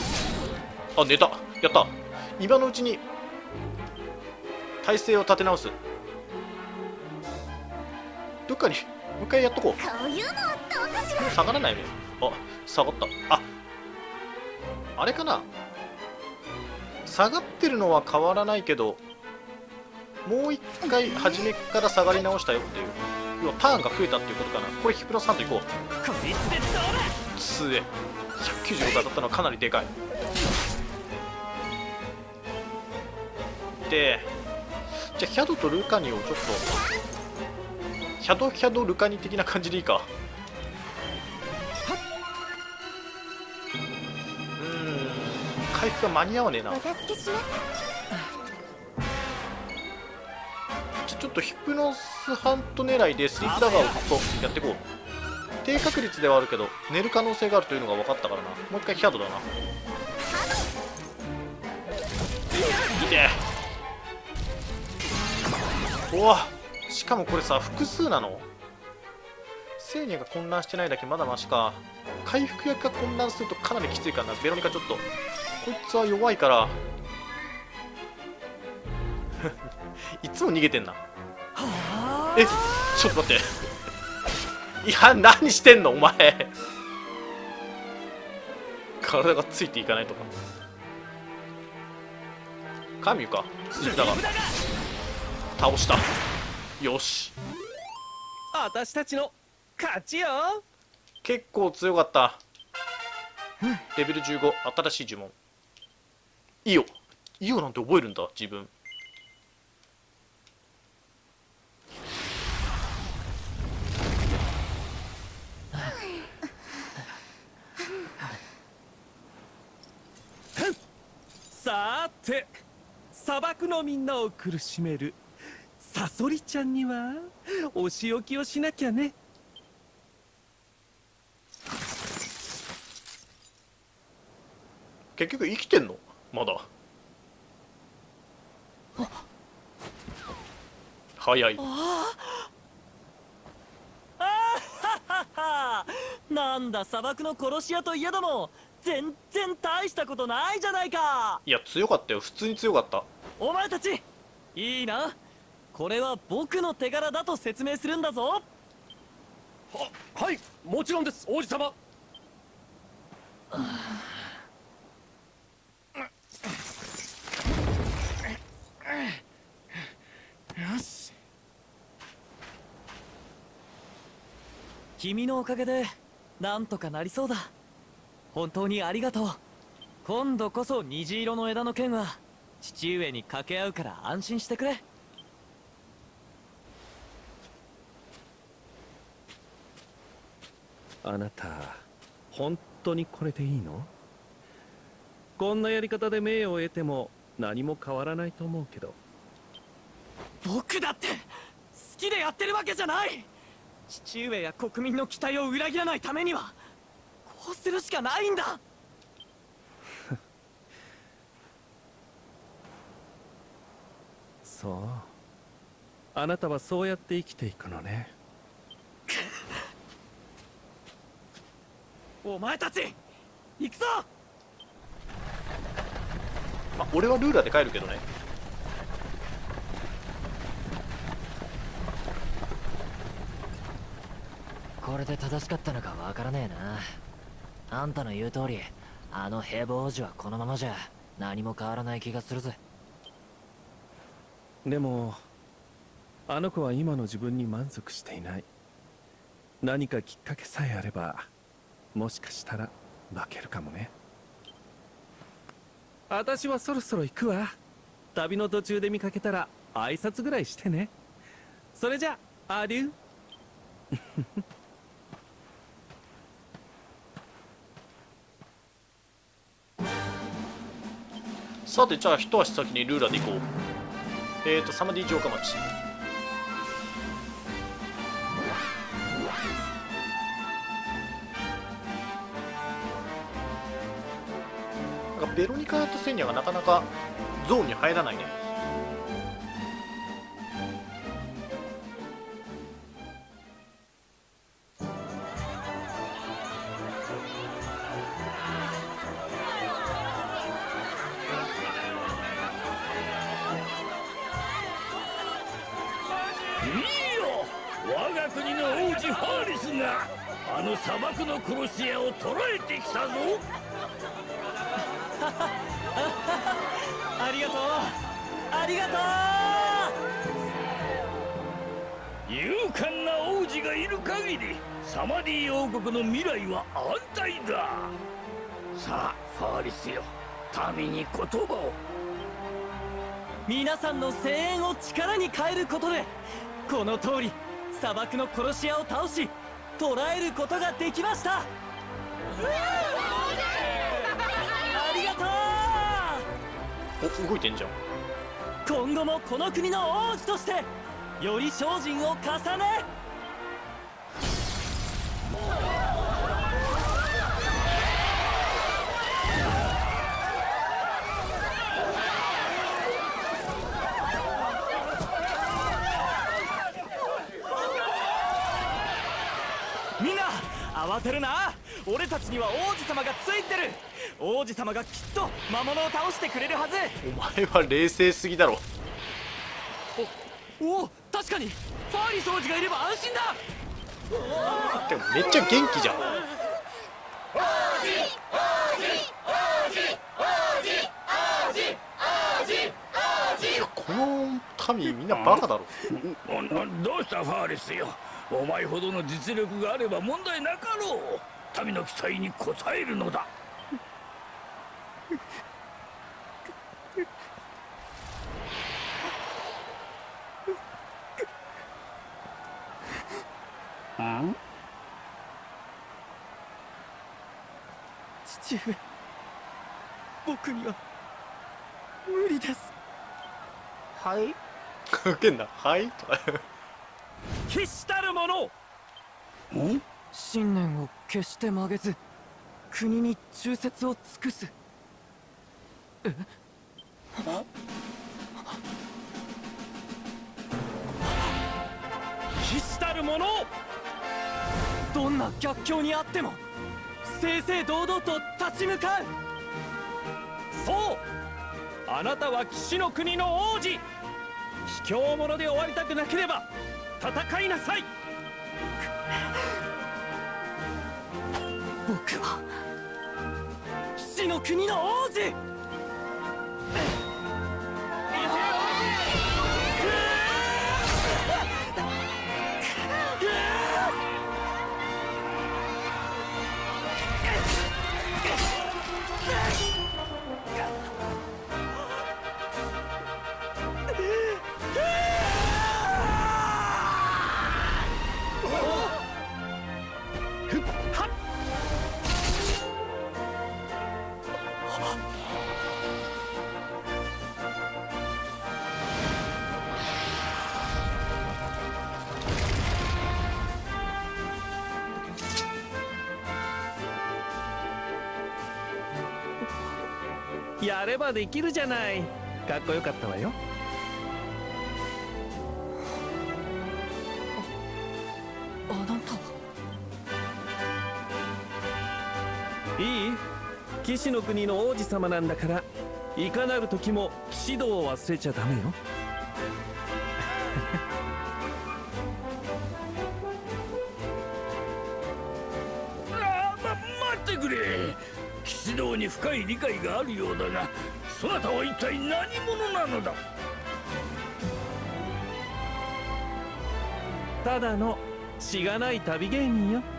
あ寝た。やった今のうちに体勢を立て直す。どっかにもう一回やっとこう。下がらないねあ下がった。ああれかな。下がってるのは変わらないけどもう一回初めから下がり直したよっていう。要はターンが増えたっていうことかな。これヒプロさんといこう。つえ。195当たったのはかなりでかいでじゃあヒャドとルカニをちょっとヒャドヒャドルカニ的な感じでいいか。うん回復が間に合わねえな。お助けしますちょっとヒプノスハント狙いでスリープダガーをずっとやっていこう。低確率ではあるけど寝る可能性があるというのが分かったからな。もう一回ヒャドだな。いてうわしかもこれさ複数なの。セーニャが混乱してないだけまだマシか。回復薬が混乱するとかなりきついからな。ベロニカちょっと。こいつは弱いから。いつも逃げてんな。えちょっと待って。いや何してんの？お前。体がついていかないとか。神か。スリープだが倒した。よし。私たちの勝ちよ。結構強かった。レベル15新しい呪文。イオ。イオなんて覚えるんだ自分。さーて砂漠のみんなを苦しめるサソリちゃんにはお仕置きをしなきゃね。結局生きてんの？まだ。早い。なんだ砂漠の殺し屋といえども全然大したことないじゃないかいや強かったよ普通に強かったお前たちいいなこれは僕の手柄だと説明するんだぞ。ははいもちろんです王子様。よし。君のおかげでなんとかなりそうだ。本当にありがとう。今度こそ虹色の枝の剣は父上に掛け合うから安心してくれあなた本当にこれでいいの？こんなやり方で名誉を得ても何も変わらないと思うけど。僕だって好きでやってるわけじゃない！父上や国民の期待を裏切らないためにはこうするしかないんだ！そう。あなたはそうやって生きていくのねお前たち行くぞ！まあ俺はルーラーで帰るけどね。これで正しかったのかわからねえな。あんたの言う通りあの平凡王子はこのままじゃ何も変わらない気がするぜ。でもあの子は今の自分に満足していない。何かきっかけさえあればもしかしたら負けるかもね。私はそろそろ行くわ。旅の途中で見かけたら挨拶ぐらいしてね。それじゃアデュー。さてじゃあ一足先にルーラで行こう。えーとサマディ城下町。ベロニカとセニアがなかなかゾーンに入らないね。皆さんの声援を力に変えることでこの通り砂漠の殺し屋を倒し捕らえることができました。ありがとう！お動いてんじゃん。今後もこの国の王子としてより精進を重ねみんな慌てるな。俺たちには王子様がついてる。王子様がきっと魔物を倒してくれるはず。お前は冷静すぎだろ。おお確かに。ファーリス王子がいれば安心だ。てかめっちゃ元気じゃん。いやこの民みんなバカだろ。どうしたファーリスよお前ほどの実力があれば問題なかろう。民の期待に応えるのだ。ん？父上僕には無理です。はい？かけんな。はい？と か決したる者ん信念を決して曲げず国に忠説を尽くす。騎士たる者どんな逆境にあっても正々堂々と立ち向かう。そう。あなたは騎士の国の王子。卑怯者で終わりたくなければ戦いなさい。僕は。騎士の国の王子やればできるじゃない。かっこよかったわよ。あなたいい？騎士の国の王子様なんだからいかなる時も騎士道を忘れちゃダメよ深い理解があるようだがそなたは一体何者なのだ？ただのしがない旅芸人よ。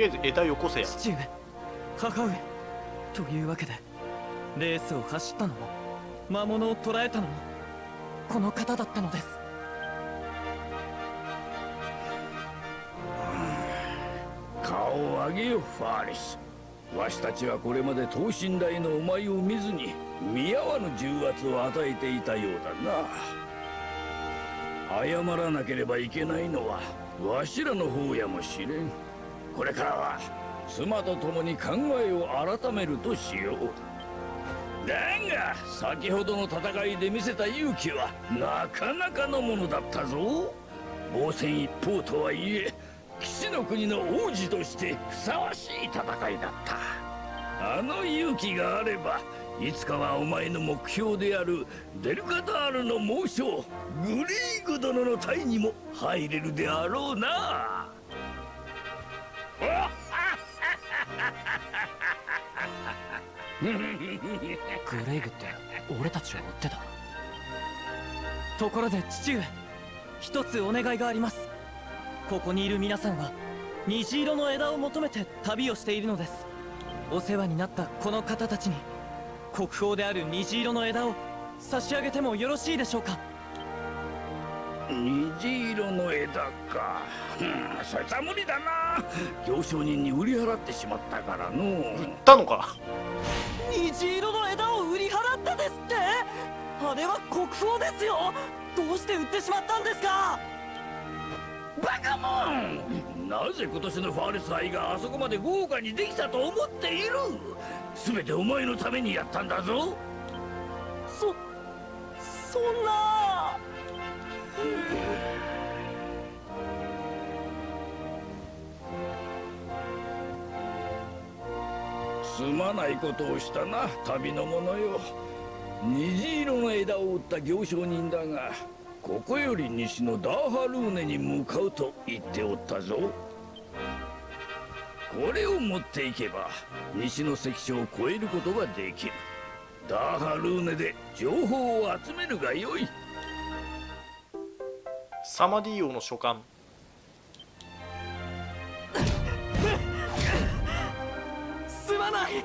りあえず枝よこせや。父上母上。というわけでレースを走ったのも魔物を捕らえたのもこの方だったのです。顔を上げよファーレス。わしたちはこれまで等身大のお前を見ずに見合わぬ重圧を与えていたようだな。謝らなければいけないのはわしらの方やもしれんこれからは妻と共に考えを改めるとしよう。だが先ほどの戦いで見せた勇気はなかなかのものだったぞ。防戦一方とはいえ騎士の国の王子としてふさわしい戦いだった。あの勇気があればいつかはお前の目標であるデルカダールの猛将グリーグ殿の隊にも入れるであろうな。グレイグって俺たちを追ってた？ところで父上一つお願いがあります。ここにいる皆さんは虹色の枝を求めて旅をしているのです。お世話になったこの方たちに国宝である虹色の枝を差し上げてもよろしいでしょうか？虹色の枝か。うんそいつは無理だな。行商人に売り払ってしまったからの。売ったのか。虹色の枝を売り払ったですって。あれは国宝ですよ。どうして売ってしまったんですか。バカモン。なぜ今年のファーレス杯があそこまで豪華にできたと思っている。全てお前のためにやったんだぞ。そそんなすまないことをしたな旅の者よ。虹色の枝を売った行商人だがここより西のダーハルーネに向かうと言っておったぞ。これを持っていけば西の関所を越えることができる。ダーハルーネで情報を集めるがよい。サマディ王の書簡。すまない。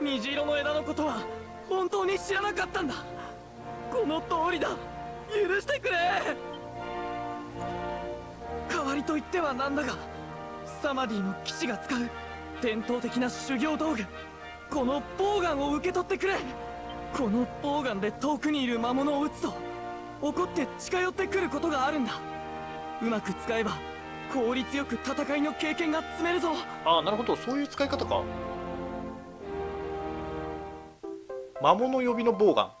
虹色の枝のことは本当に知らなかったんだ。この通りだ。許してくれ。代わりと言ってはなんだがサマディの騎士が使う伝統的な修行道具。このボウガンを受け取ってくれ。このボウガンで遠くにいる魔物を撃つと怒って近寄ってくることがあるんだ。うまく使えば効率よく戦いの経験が積めるぞ。ああなるほど。そういう使い方か。魔物呼びのボウガン。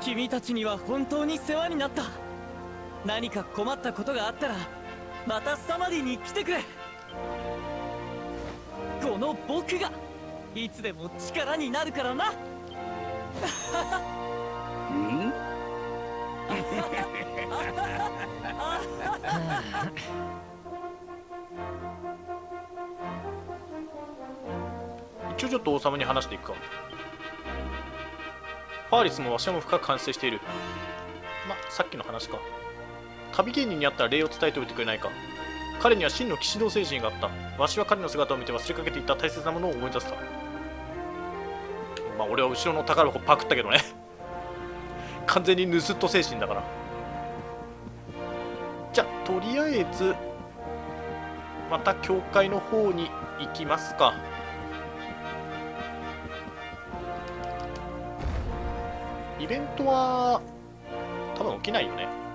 君たちには本当に世話になった。何か困ったことがあったらまたサマディに来てくれ。この僕がいつでも力になるからな。ん一応ちょっと王様に話していくか。ファーリスもわしも深く反省している。まさっきの話か。旅芸人に会ったら礼を伝えておいてくれないか。彼には真の騎士道精神があった。わしは彼の姿を見て忘れかけていた大切なものを思い出したまあ俺は後ろの宝箱パクったけどね。完全に盗っ人精神だから。じゃあとりあえずまた教会の方に行きますか。イベントは多分起きないよね。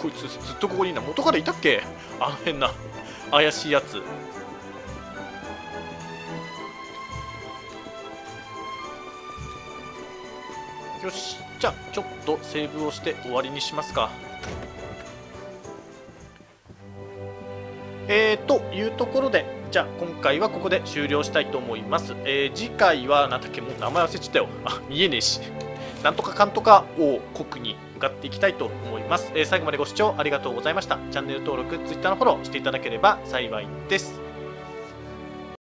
こいつずっとここにいんな元からいたっけ？あの変な怪しいやつ。よし。じゃあちょっとセーブをして終わりにしますか。えー、というところでじゃあ今回はここで終了したいと思います、えー次回は何だっけ？もう名前忘れちゃったよ。あ見えねえし。なんとかかんとか王国に向かっていきたいと思います、えー最後までご視聴ありがとうございました。チャンネル登録 Twitter のフォローしていただければ幸いです。